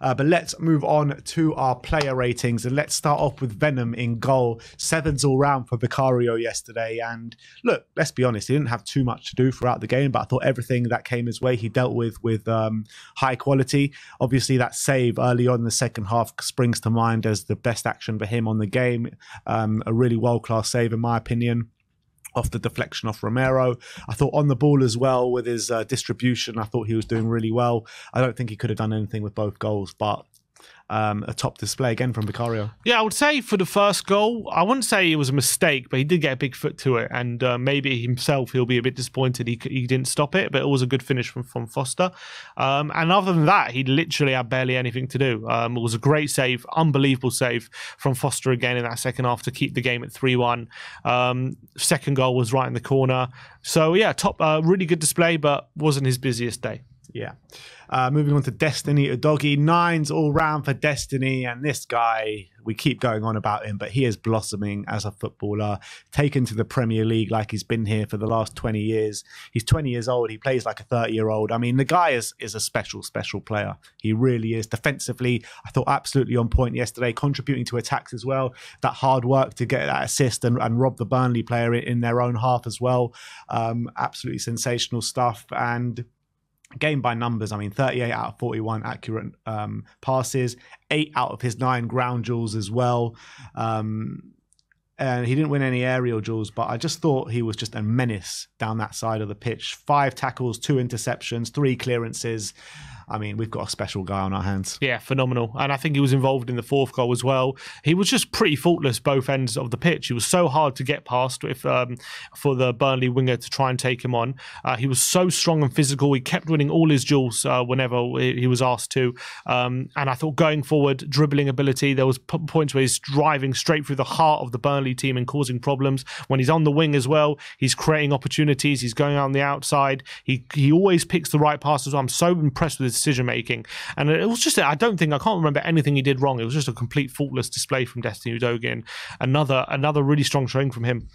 Uh, but let's move on to our player ratings and let's start off with Venom in goal. Sevens all round for Vicario yesterday. And look, let's be honest, he didn't have too much to do throughout the game, but I thought everything that came his way he dealt with with um, high quality. Obviously, that save early on in the second half springs to mind as the best action for him on the game. Um, a really world class save, in my opinion off the deflection off Romero. I thought on the ball as well with his uh, distribution, I thought he was doing really well. I don't think he could have done anything with both goals, but um, a top display again from Vicario. Yeah, I would say for the first goal, I wouldn't say it was a mistake, but he did get a big foot to it, and uh, maybe himself he'll be a bit disappointed he, he didn't stop it, but it was a good finish from from Foster. Um, and other than that, he literally had barely anything to do. Um, it was a great save, unbelievable save from Foster again in that second half to keep the game at three one. Um, second goal was right in the corner, so yeah, top, uh, really good display, but wasn't his busiest day. Yeah. Uh, moving on to Destiny Udogie. Nines all round for Destiny. And this guy, we keep going on about him, but he is blossoming as a footballer, taken to the Premier League like he's been here for the last 20 years. He's 20 years old. He plays like a 30 year old. I mean, the guy is, is a special, special player. He really is. Defensively, I thought absolutely on point yesterday, contributing to attacks as well. That hard work to get that assist and, and rob the Burnley player in, in their own half as well. Um, absolutely sensational stuff. And game by numbers. I mean, 38 out of 41 accurate um, passes, eight out of his nine ground duels as well. Um, and he didn't win any aerial duels, but I just thought he was just a menace down that side of the pitch. Five tackles, two interceptions, three clearances. I mean, we've got a special guy on our hands. Yeah, phenomenal. And I think he was involved in the fourth goal as well. He was just pretty faultless both ends of the pitch. He was so hard to get past um, for the Burnley winger to try and take him on. Uh, he was so strong and physical. He kept winning all his duels uh, whenever he was asked to. Um, and I thought going forward, dribbling ability, there was p- points where he's driving straight through the heart of the Burnley team and causing problems. When he's on the wing as well, he's creating opportunities. He's going on the outside. He he always picks the right passes. I'm so impressed with his decision making. And it was just, I don't think, I can't remember anything he did wrong. It was just a complete faultless display from Destiny Udogie. Another, another really strong showing from him.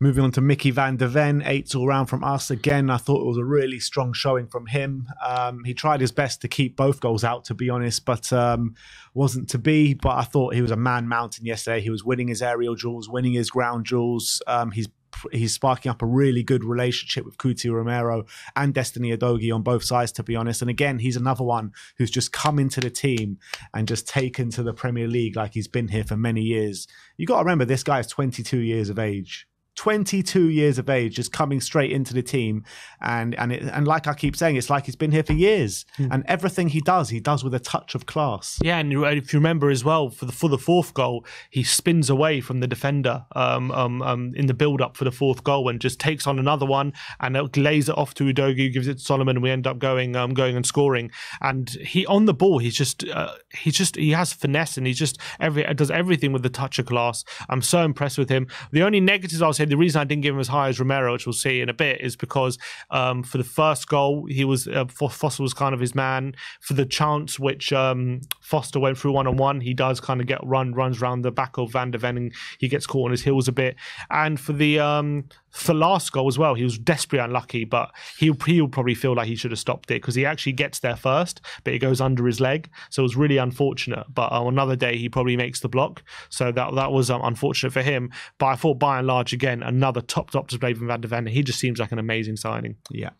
Moving on to Mickey van der Ven, eight all round from us. Again, I thought it was a really strong showing from him. Um, he tried his best to keep both goals out, to be honest, but um, wasn't to be. But I thought he was a man mountain yesterday. He was winning his aerial duels, winning his ground duels. Um, he's he's sparking up a really good relationship with Cuti Romero and Destiny Udogie on both sides, to be honest. And again, he's another one who's just come into the team and just taken to the Premier League like he's been here for many years. You got to remember, this guy is 22 years of age. 22 years of age, just coming straight into the team, and and it, and like I keep saying, it's like he's been here for years, mm. and everything he does, he does with a touch of class. Yeah, and if you remember as well, for the for the fourth goal, he spins away from the defender um, um, um, in the build up for the fourth goal, and just takes on another one, and it lays it off to Udogie, gives it to Solomon, and we end up going um, going and scoring. And he on the ball, he's just uh, he's just he has finesse, and he just every does everything with the touch of class. I'm so impressed with him. The only negatives I will say the reason I didn't give him as high as Romero, which we'll see in a bit, is because um, for the first goal, he was uh, Foster was kind of his man. For the chance which um, Foster went through one on one, he does kind of get run runs around the back of Van der Ven and he gets caught on his heels a bit. And for the um, for last goal as well, he was desperately unlucky, but he'll he'll probably feel like he should have stopped it because he actually gets there first, but it goes under his leg, so it was really unfortunate. But on another day, he probably makes the block, so that that was um, unfortunate for him. But I thought by and large, again, another top top display from Van der Ven. He just seems like an amazing signing. Yeah,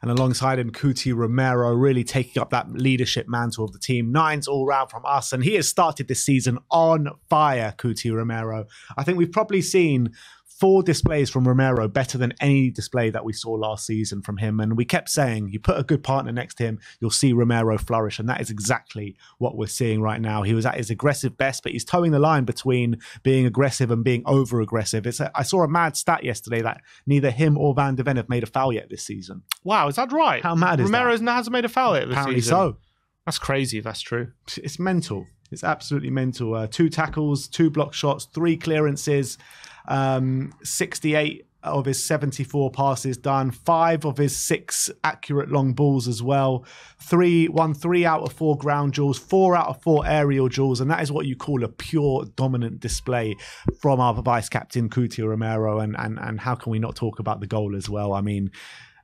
and alongside him, Cuti Romero really taking up that leadership mantle of the team. Nines all round from us, and he has started this season on fire. Cuti Romero. I think we've probably seen four displays from Romero better than any display that we saw last season from him. And we kept saying, you put a good partner next to him, you'll see Romero flourish. And that is exactly what we're seeing right now. He was at his aggressive best, but he's towing the line between being aggressive and being over aggressive. It's a, I saw a mad stat yesterday that neither him or Van der Ven have made a foul yet this season. Wow, is that right? How mad is Romero that? hasn't made a foul yet this Apparently season. so. That's crazy if that's true. It's mental. It's absolutely mental. Uh, two tackles, two block shots, three clearances. Um, 68 of his 74 passes done, five of his six accurate long balls as well. Three, one, three out of four ground duels, four out of four aerial duels, and that is what you call a pure dominant display from our vice captain Cuti Romero. And and and how can we not talk about the goal as well? I mean,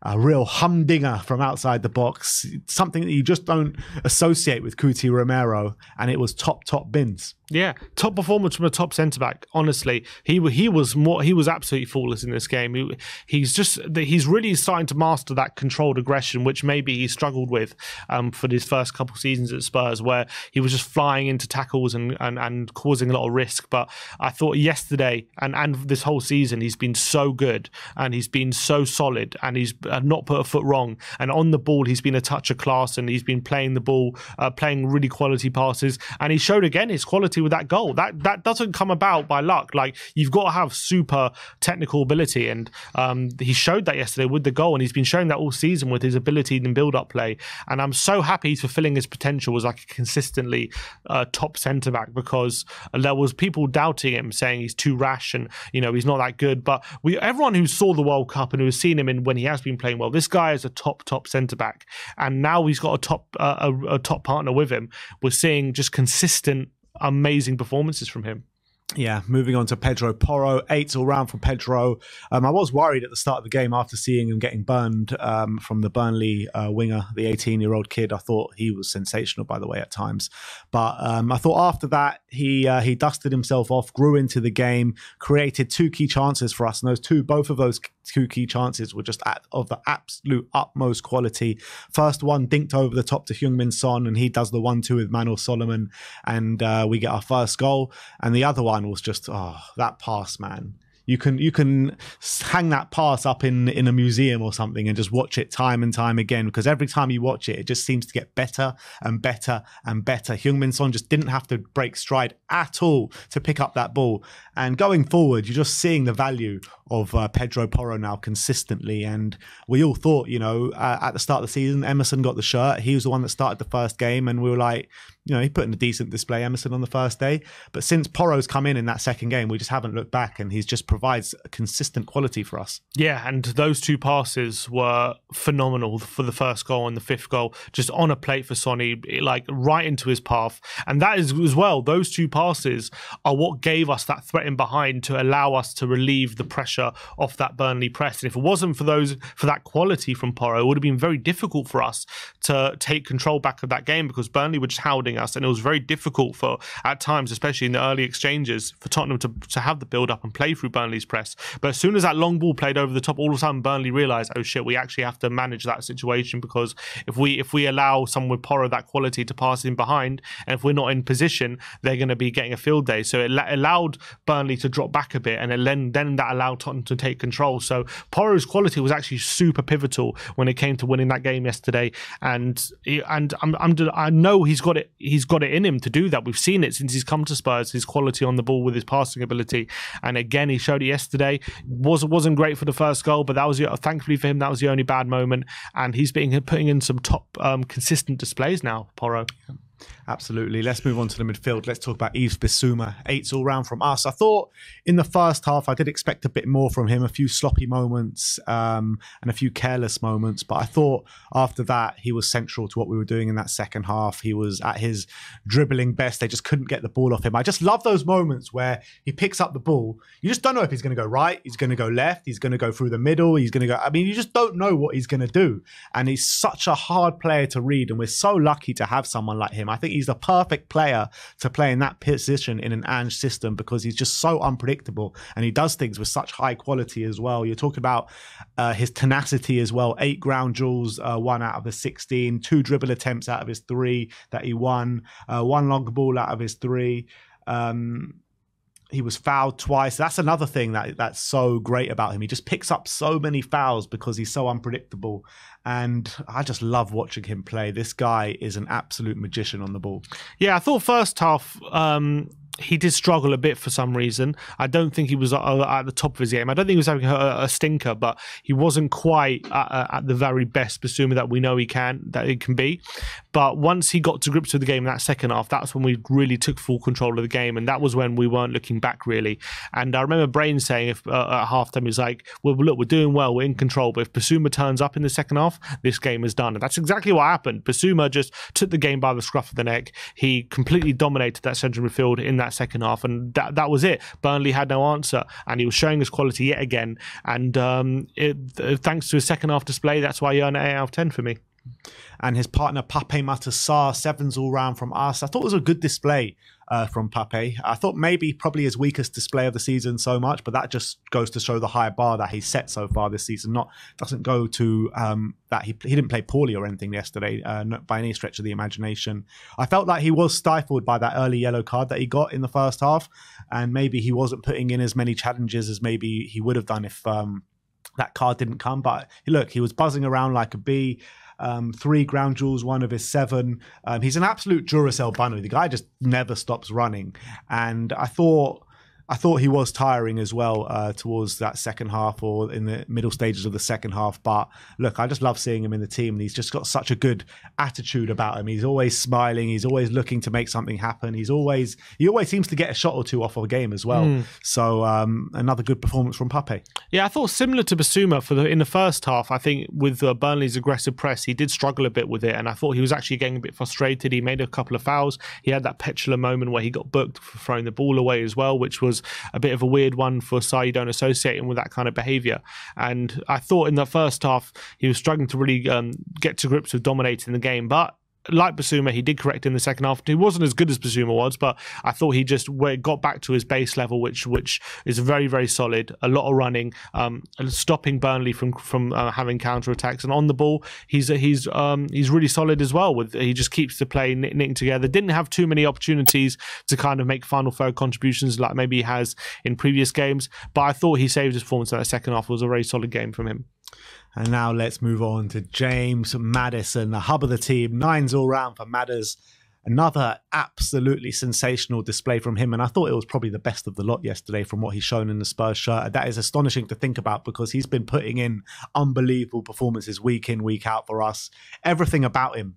a real humdinger from outside the box, something that you just don't associate with Cuti Romero, and it was top top bins. Yeah, top performance from a top centre back. Honestly, he he was more he was absolutely flawless in this game. He, he's just he's really starting to master that controlled aggression, which maybe he struggled with um, for his first couple seasons at Spurs, where he was just flying into tackles and, and and causing a lot of risk. But I thought yesterday and and this whole season he's been so good and he's been so solid and he's uh, not put a foot wrong. And on the ball, he's been a touch of class and he's been playing the ball, uh, playing really quality passes, and he showed again his quality with that goal. That that doesn't come about by luck. Like you've got to have super technical ability, and um, he showed that yesterday with the goal, and he's been showing that all season with his ability in build-up play. And I'm so happy he's fulfilling his potential as like a consistently uh, top centre back because there was people doubting him, saying he's too rash and you know he's not that good. But we everyone who saw the World Cup and who has seen him in when he has been playing well, this guy is a top top centre back, and now he's got a top uh, a, a top partner with him. We're seeing just consistent amazing performances from him. Yeah, moving on to Pedro Porro, eight all round from Pedro. Um, I was worried at the start of the game after seeing him getting burned um, from the Burnley uh, winger, the 18 year old kid. I thought he was sensational, by the way, at times. But um, I thought after that, he uh, he dusted himself off, grew into the game, created two key chances for us. And those two, both of those two key chances were just at, of the absolute utmost quality. First one dinked over the top to Heung-min Son, and he does the one-two with Manor Solomon, and uh, we get our first goal. And the other one was just, oh, that pass, man. You can you can hang that pass up in in a museum or something and just watch it time and time again because every time you watch it, it just seems to get better and better and better. Heung-min Son just didn't have to break stride at all to pick up that ball. And going forward, you're just seeing the value of uh, Pedro Porro now consistently. And we all thought, you know, uh, at the start of the season, Emerson got the shirt. He was the one that started the first game, and we were like, you know, he put in a decent display, Emerson, on the first day. But since Porro's come in in that second game, we just haven't looked back, and he's just provides a consistent quality for us. Yeah, and those two passes were phenomenal for the first goal and the fifth goal, just on a plate for Sonny, like right into his path. And that is as well, those two passes are what gave us that threat in behind to allow us to relieve the pressure off that Burnley press. And if it wasn't for those for that quality from Porro, it would have been very difficult for us to take control back of that game because Burnley were just hounding us, and it was very difficult for at times, especially in the early exchanges, for Tottenham to, to have the build up and play through Burnley's press. But as soon as that long ball played over the top, all of a sudden Burnley realised, oh shit, we actually have to manage that situation because if we if we allow someone with Porro that quality to pass in behind, and if we're not in position, they're going to be getting a field day. So it allowed Burnley to drop back a bit, and then then that allowed Tottenham to take control. So Porro's quality was actually super pivotal when it came to winning that game yesterday, and and I'm, I'm I know he's got it he's got it in him to do that. We've seen it since he's come to Spurs. His quality on the ball with his passing ability, and again he showed it yesterday. was wasn't great for the first goal, but that was thankfully for him that was the only bad moment, and he's being putting in some top um, consistent displays now. Porro. Absolutely. Let's move on to the midfield. Let's talk about Yves Bissouma. Eights all round from us. I thought in the first half, I did expect a bit more from him, a few sloppy moments um, and a few careless moments. But I thought after that, he was central to what we were doing in that second half. He was at his dribbling best. They just couldn't get the ball off him. I just love those moments where he picks up the ball. You just don't know if he's going to go right, he's going to go left, he's going to go through the middle, he's going to go. I mean, you just don't know what he's going to do. And he's such a hard player to read. And we're so lucky to have someone like him. I think he's the perfect player to play in that position in an Ange system because he's just so unpredictable and he does things with such high quality as well. You're talking about uh, his tenacity as well. Eight ground duels, uh, one out of the 16, two dribble attempts out of his three that he won, uh, one long ball out of his three. Um, he was fouled twice. That's another thing that that's so great about him. He just picks up so many fouls because he's so unpredictable. And I just love watching him play. This guy is an absolute magician on the ball. Yeah, I thought first half um, he did struggle a bit for some reason. I don't think he was at the top of his game. I don't think he was having a, a stinker, but he wasn't quite at, at, the very best Bissouma that we know he can, that he can be. But once he got to grips with the game in that second half, that's when we really took full control of the game, and that was when we weren't looking back really. And I remember Brain saying if, uh, at halftime, he's like, "Well, look, we're doing well, we're in control, but if Bissouma turns up in the second half, this game is done." And that's exactly what happened. Bissouma just took the game by the scruff of the neck. He completely dominated that central midfield in that that second half, and that that was it. Burnley had no answer, and he was showing his quality yet again. And um, it, thanks to his second half display, that's why he earned an eight out of ten for me and his partner Pape Matar Sarr, sevens all round from us. I thought it was a good display uh, from Pape. I thought maybe probably his weakest display of the season so much, but that just goes to show the high bar that he's set so far this season. Not doesn't go to um, that he he didn't play poorly or anything yesterday uh, by any stretch of the imagination. I felt like he was stifled by that early yellow card that he got in the first half, and maybe he wasn't putting in as many challenges as maybe he would have done if. Um, that card didn't come, but look, he was buzzing around like a bee um, three ground duels, one of his seven. Um, he's an absolute Duracell bunny. The guy just never stops running. And I thought I thought he was tiring as well uh, towards that second half or in the middle stages of the second half. But look, I just love seeing him in the team. And he's just got such a good attitude about him. He's always smiling. He's always looking to make something happen. He's always he always seems to get a shot or two off of a game as well. Mm. So um, another good performance from Pape. Yeah, I thought similar to Bissouma for the in the first half. I think with uh, Burnley's aggressive press, he did struggle a bit with it, and I thought he was actually getting a bit frustrated. He made a couple of fouls. He had that petulant moment where he got booked for throwing the ball away as well, which was a bit of a weird one for don't associate him with that kind of behaviour. And I thought in the first half he was struggling to really um, get to grips with dominating the game, but like Bissouma, he did correct in the second half. He wasn't as good as Bissouma was, but I thought he just got back to his base level, which which is very very solid. A lot of running, um, stopping Burnley from from uh, having counter attacks, and on the ball, he's he's um, he's really solid as well. With he just keeps the play knitting together. Didn't have too many opportunities to kind of make final third contributions like maybe he has in previous games, but I thought he saved his performance in that second half. It was a very solid game from him. And now let's move on to James Maddison, the hub of the team. Nines all round for Madders. Another absolutely sensational display from him. And I thought it was probably the best of the lot yesterday from what he's shown in the Spurs shirt. That is astonishing to think about because he's been putting in unbelievable performances week in, week out for us. Everything about him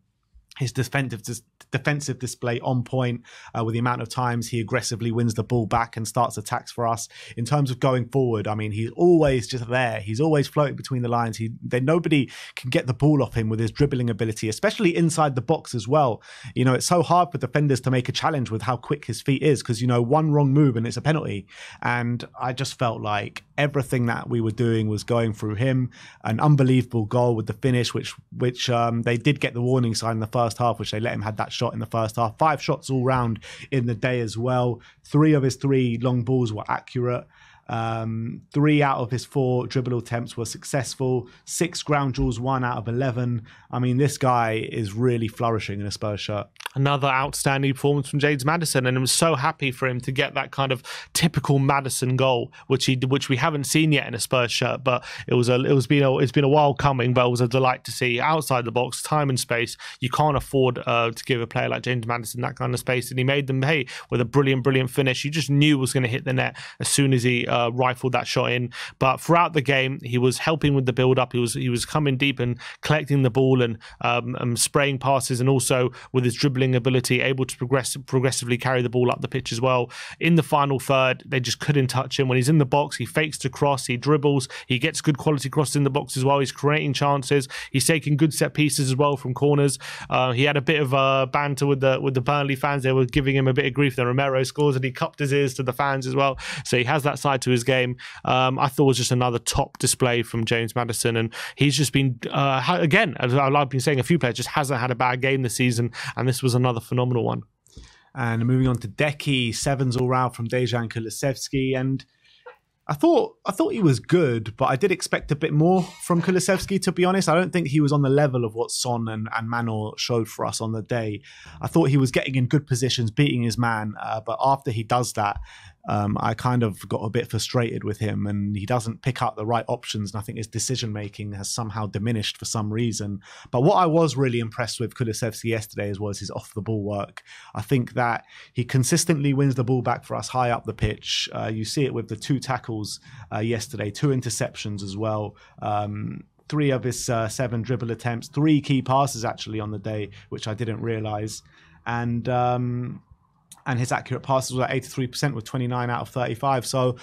his defensive defensive display on point uh, with the amount of times he aggressively wins the ball back and starts attacks for us. In terms of going forward, I mean, he's always just there. He's always floating between the lines. He nobody can get the ball off him with his dribbling ability, especially inside the box as well. You know, it's so hard for defenders to make a challenge with how quick his feet is because you know one wrong move and it's a penalty. And I just felt like everything that we were doing was going through him. An unbelievable goal with the finish, which which um, they did get the warning sign in the first half, which they let him have that shot in the first half. Five shots all round in the day as well. Three of his three long balls were accurate. Um, three out of his four dribble attempts were successful. Six ground duels, one out of 11. I mean, this guy is really flourishing in a Spurs shirt. Another outstanding performance from James Maddison, and I'm so happy for him to get that kind of typical Maddison goal, which he which we haven't seen yet in a Spurs shirt. But it was a it was been a, it's been a while coming, but it was a delight to see outside the box, time and space. You can't afford uh, to give a player like James Maddison that kind of space, and he made them hey with a brilliant, brilliant finish. You just knew was going to hit the net as soon as he uh, rifled that shot in. But throughout the game, he was helping with the build up. He was he was coming deep and collecting the ball and um, and spraying passes, and also with his dribbling ability, able to progress progressively carry the ball up the pitch as well. In the final third, they just couldn't touch him. When he's in the box, he fakes to cross, he dribbles, he gets good quality crosses in the box as well. He's creating chances. He's taking good set pieces as well from corners. Uh, he had a bit of uh, banter with the with the Burnley fans. They were giving him a bit of grief. Then Romero scores and he cupped his ears to the fans as well. So he has that side to his game. Um, I thought was just another top display from James Maddison, and he's just been uh, again, as I've been saying, a few players just hasn't had a bad game this season, and this was another phenomenal one. And moving on to Decky, sevens all round from Dejan Kulusevski. And I thought I thought he was good, but I did expect a bit more from Kulusevski, to be honest. I don't think he was on the level of what Son and, and Manor showed for us on the day. I thought he was getting in good positions, beating his man, uh, but after he does that, um, I kind of got a bit frustrated with him, and he doesn't pick up the right options. And I think his decision making has somehow diminished for some reason. But what I was really impressed with Kulusevski yesterday was his off the ball work. I think that he consistently wins the ball back for us high up the pitch. Uh, you see it with the two tackles uh, yesterday, two interceptions as well. Um, three of his uh, seven dribble attempts, three key passes actually on the day, which I didn't realize. And um, and his accurate passes were at 83% with 29 out of 35. So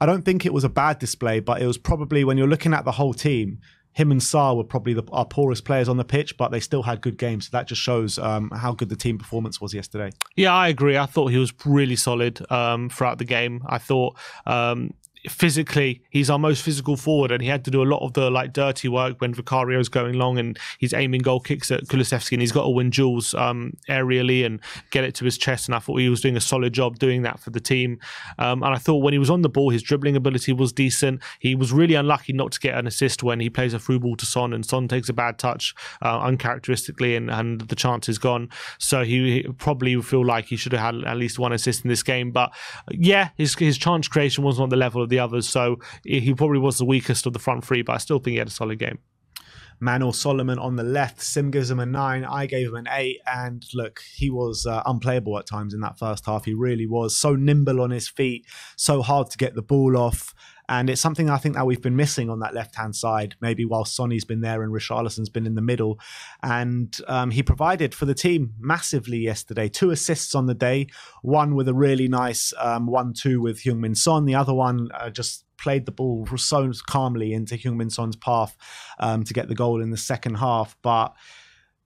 I don't think it was a bad display, but it was probably when you're looking at the whole team, him and Sarr were probably the, our poorest players on the pitch, but they still had good games. So that just shows um, how good the team performance was yesterday. Yeah, I agree. I thought he was really solid um, throughout the game. I thought um, physically he's our most physical forward and he had to do a lot of the like dirty work when Vicario's going long and he's aiming goal kicks at Kulusevski and he's got to win duels um, aerially and get it to his chest and I thought he was doing a solid job doing that for the team. Um, and I thought when he was on the ball his dribbling ability was decent. He was really unlucky not to get an assist when he plays a through ball to Son and Son takes a bad touch uh, uncharacteristically and, and the chance is gone. So he, he probably would feel like he should have had at least one assist in this game. But yeah his, his chance creation wasn't on the level of the others. So he probably was the weakest of the front three, but I still think he had a solid game. Manor Solomon on the left. Sim gives him a nine. I gave him an eight. And look, he was uh, unplayable at times in that first half. He really was so nimble on his feet, so hard to get the ball off. And it's something I think that we've been missing on that left hand side, maybe while Sonny's been there and Richarlison's been in the middle. And um, he provided for the team massively yesterday. Two assists on the day, one with a really nice um, 1 2 with Heung-Min Son, the other one uh, just played the ball so calmly into Heung-Min Son's path um, to get the goal in the second half. But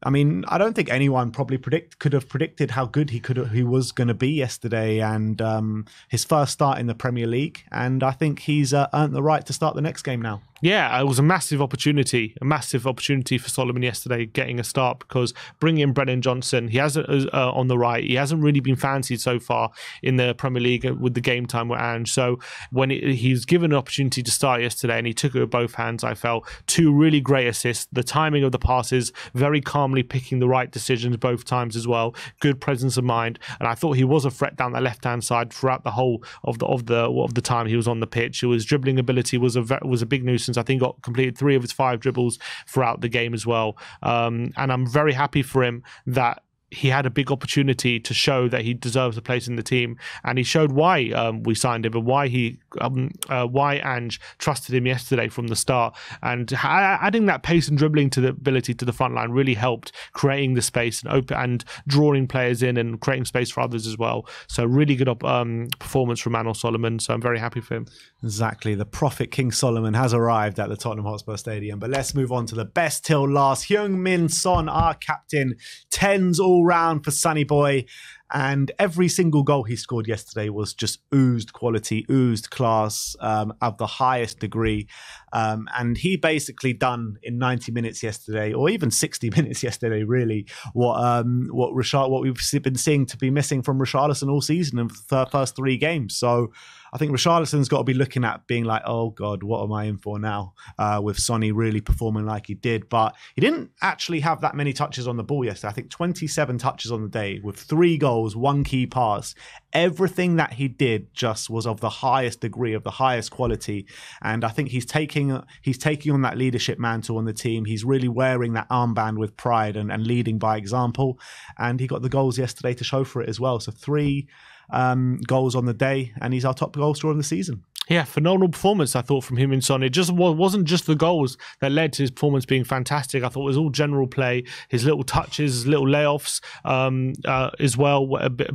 I mean, I don't think anyone probably predict could have predicted how good he could he was going to be yesterday, and um, his first start in the Premier League. And I think he's uh, earned the right to start the next game now. Yeah, it was a massive opportunity, a massive opportunity for Solomon yesterday getting a start because bringing in Brennan Johnson, he hasn't uh, on the right, he hasn't really been fancied so far in the Premier League with the game time with Ange. So when he was given an opportunity to start yesterday and he took it with both hands, I felt two really great assists. The timing of the passes, very calmly picking the right decisions both times as well. Good presence of mind, and I thought he was a threat down the left hand side throughout the whole of the of the of the time he was on the pitch. His dribbling ability was a was a big news I think got completed three of his five dribbles throughout the game as well. Um, and I'm very happy for him that he had a big opportunity to show that he deserves a place in the team, and he showed why um, we signed him and why he um, uh, why Ange trusted him yesterday from the start. And adding that pace and dribbling to the ability to the front line really helped creating the space and open and drawing players in and creating space for others as well. So really good um, performance from Manor Solomon. So I'm very happy for him. Exactly, the prophet King Solomon has arrived at the Tottenham Hotspur Stadium. But let's move on to the best till last. Heung-min Son, our captain, tens all all round for Sonny Boy. And every single goal he scored yesterday was just oozed quality, oozed class um, of the highest degree. Um, and he basically done in 90 minutes yesterday, or even 60 minutes yesterday, really, what um, what Richard, what we've been seeing to be missing from Richarlison all season in the first three games. So I think Richarlison's got to be looking at being like, oh God, what am I in for now? Uh, with Sonny really performing like he did. But he didn't actually have that many touches on the ball yesterday. I think 27 touches on the day with three goals, one key pass. Everything that he did just was of the highest degree, of the highest quality. And I think he's taking he's taking on that leadership mantle on the team. He's really wearing that armband with pride and, and leading by example. And he got the goals yesterday to show for it as well. So three um, goals on the day, and he's our top goal scorer in the season. Yeah, phenomenal performance, I thought, from him and Son. It just wasn't just the goals that led to his performance being fantastic. I thought it was all general play, his little touches, his little layoffs um, uh, as well,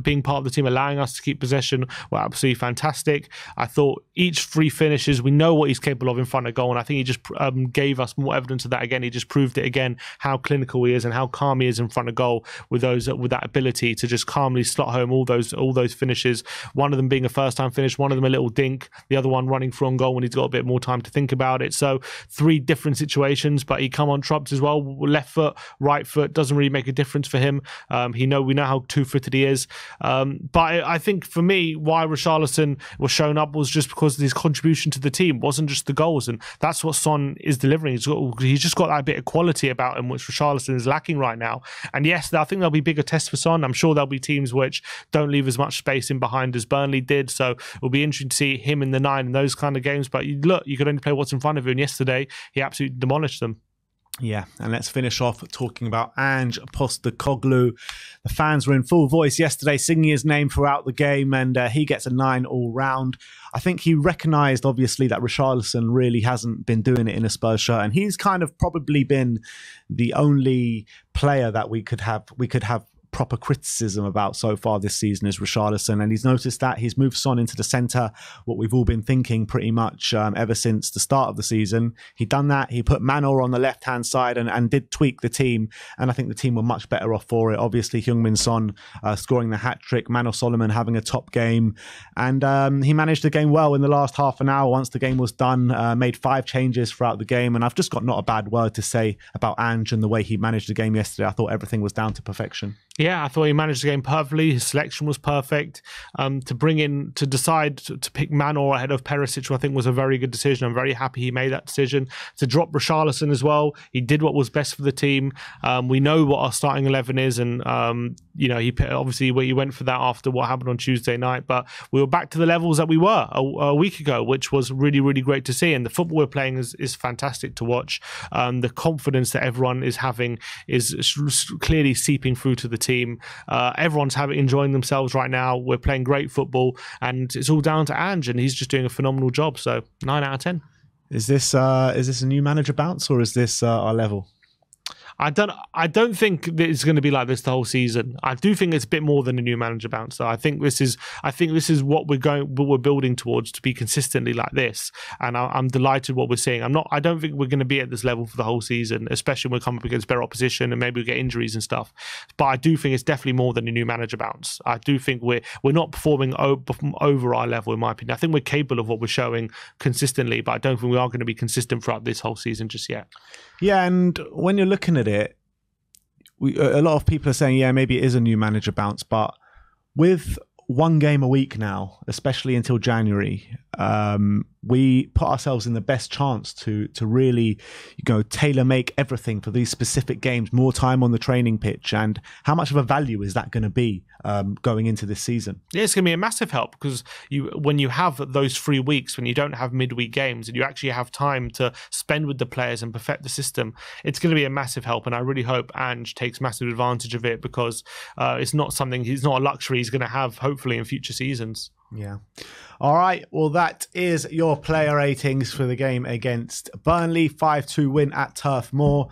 being part of the team, allowing us to keep possession were absolutely fantastic. I thought each three finishes, we know what he's capable of in front of goal, and I think he just um, gave us more evidence of that again. He just proved it again how clinical he is and how calm he is in front of goal with those with that ability to just calmly slot home all those all those finishes. One of them being a first time finish, one of them a little dink, the other one running from goal when he's got a bit more time to think about it. So three different situations, but he come on trumps as well. Left foot, right foot doesn't really make a difference for him. Um, he know we know how two footed he is. Um, but I think for me, why Richarlison was shown up was just because his contribution to the team wasn't just the goals, and that's what Son is delivering. He's, got, he's just got that bit of quality about him, which Richarlison is lacking right now. And yes, I think there'll be bigger tests for Son. I'm sure there'll be teams which don't leave as much space in behind as Burnley did. So it'll be interesting to see him in the nine in those kind of games. But you, look, you could only play what's in front of you. And yesterday, he absolutely demolished them. Yeah, and let's finish off talking about Ange Postecoglou. The fans were in full voice yesterday, singing his name throughout the game, and uh, he gets a nine all round. I think he recognised, obviously, that Richarlison really hasn't been doing it in a Spurs shirt, and he's kind of probably been the only player that we could have we could have proper criticism about so far this season is Richarlison, and he's noticed that he's moved Son into the centre. What we've all been thinking pretty much um, ever since the start of the season. He done that. He put Manor on the left hand side and, and did tweak the team, and I think the team were much better off for it. Obviously, Heung-min Son uh, scoring the hat trick, Manor Solomon having a top game, and um, he managed the game well in the last half an hour. Once the game was done, uh, made five changes throughout the game, and I've just got not a bad word to say about Ange and the way he managed the game yesterday. I thought everything was down to perfection. Yeah, I thought he managed the game perfectly. His selection was perfect. Um, to bring in, to decide to, to pick Manor ahead of Perisic, I think was a very good decision. I'm very happy he made that decision. To drop Richarlison as well, he did what was best for the team. Um, we know what our starting 11 is, and, um, you know, he obviously he went for that after what happened on Tuesday night, but we were back to the levels that we were a, a week ago, which was really, really great to see. And the football we're playing is, is fantastic to watch. Um, the confidence that everyone is having is clearly seeping through to the team. Uh, everyone's having enjoying themselves right now. We're playing great football, and it's all down to Ange, and he's just doing a phenomenal job. So nine out of ten. Is this uh, is this a new manager bounce or is this uh, our level? I don't. I don't think it's going to be like this the whole season. I do think it's a bit more than a new manager bounce. So I think this is. I think this is what we're going. What we're building towards to be consistently like this. And I, am delighted what we're seeing. I'm not. I don't think we're going to be at this level for the whole season, especially when we come up against better opposition and maybe we get injuries and stuff. But I do think it's definitely more than a new manager bounce. I do think we're we're not performing over our level in my opinion. I think we're capable of what we're showing consistently, but I don't think we are going to be consistent throughout this whole season just yet. Yeah, and when you're looking at it, we, a lot of people are saying, yeah, maybe it is a new manager bounce, but with one game a week now, especially until January, um, we put ourselves in the best chance to to really you know tailor make everything for these specific games more time on the training pitch and how much of a value is that going to be um, going into this season? Yeah it's going to be a massive help because you when you have those three weeks when you don't have midweek games and you actually have time to spend with the players and perfect the system it's going to be a massive help and I really hope Ange takes massive advantage of it because uh, it's not something he's not a luxury he's going to have hopefully in future seasons yeah. All right. Well, that is your player ratings for the game against Burnley. 5 2 win at Turf Moor.